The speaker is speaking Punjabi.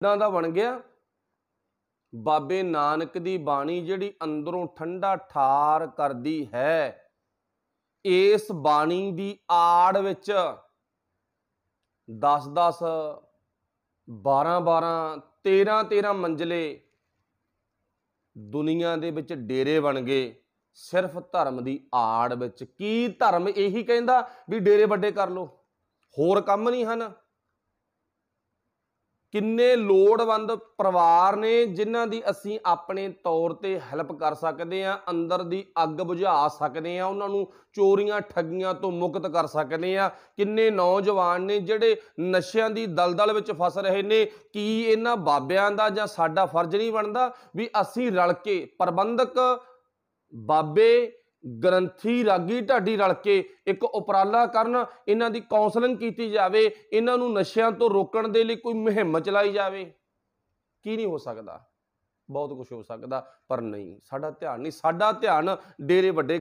ਇਦਾਂ ਦਾ ਬਣ ਗਿਆ। ਬਾਬੇ ਨਾਨਕ ਦੀ ਬਾਣੀ ਜਿਹੜੀ ਅੰਦਰੋਂ ਠੰਡਾ ਠਾਰ ਕਰਦੀ ਹੈ, ਇਸ ਬਾਣੀ ਦੀ ਆੜ ਵਿੱਚ 10 10 12 12 13 13 ਮੰਜ਼ਲੇ ਦੁਨੀਆ ਦੇ ਵਿੱਚ ਡੇਰੇ ਬਣ ਗਏ। ਸਿਰਫ ਧਰਮ ਦੀ ਆੜ ਵਿੱਚ। ਕੀ ਧਰਮ ਇਹੀ ਕਹਿੰਦਾ ਵੀ ਡੇਰੇ ਵੱਡੇ ਕਰ ਲੋ ਹੋਰ ਕੰਮ ਨਹੀਂ ਹਨ। ਕਿੰਨੇ ਲੋੜਵੰਦ ਪਰਿਵਾਰ ਨੇ ਜਿਨ੍ਹਾਂ ਦੀ ਅਸੀਂ ਆਪਣੇ ਤੌਰ ਤੇ ਹੈਲਪ ਕਰ ਸਕਦੇ ਆ ਅੰਦਰ ਦੀ ਅੱਗ ਬੁਝਾ ਸਕਦੇ ਆ ਉਹਨਾਂ ਨੂੰ ਚੋਰੀਆਂ, ਠੱਗੀਆਂ ਤੋਂ ਮੁਕਤ ਕਰ ਸਕਦੇ ਆ ਕਿੰਨੇ ਨੌਜਵਾਨ ਨੇ ਜਿਹੜੇ ਨਸ਼ਿਆਂ ਦੀ ਦਲਦਲ ਵਿੱਚ ਫਸ ਰਹੇ ਨੇ, ਕੀ ਇਹਨਾਂ ਬਾਬਿਆਂ ਦਾ ਜਾਂ ਸਾਡਾ ਫਰਜ਼ ਨਹੀਂ ਬਣਦਾ ਵੀ ਅਸੀਂ ਰਲ ਕੇ ਪ੍ਰਬੰਧਕ, ਬਾਬੇ ਗ੍ਰੰਥੀ ਰਾਗੀ ਢਾਡੀ ਰਲ ਕੇ ਇੱਕ ਉਪਰਾਲਾ ਕਰਨ, ਇਹਨਾਂ ਦੀ ਕਾਉਂਸਲਿੰਗ ਕੀਤੀ ਜਾਵੇ, ਇਹਨਾਂ ਨੂੰ ਨਸ਼ਿਆਂ ਤੋਂ ਰੋਕਣ ਦੇ ਲਈ ਕੋਈ ਮੁਹਿੰਮ ਚਲਾਈ ਜਾਵੇ। ਕੀ ਨਹੀਂ ਹੋ ਸਕਦਾ? ਬਹੁਤ ਕੁਝ ਹੋ ਸਕਦਾ, ਪਰ ਨਹੀਂ, ਸਾਡਾ ਧਿਆਨ ਨਹੀਂ, ਸਾਡਾ ਧਿਆਨ ਡੇਰੇ ਵੱਡੇ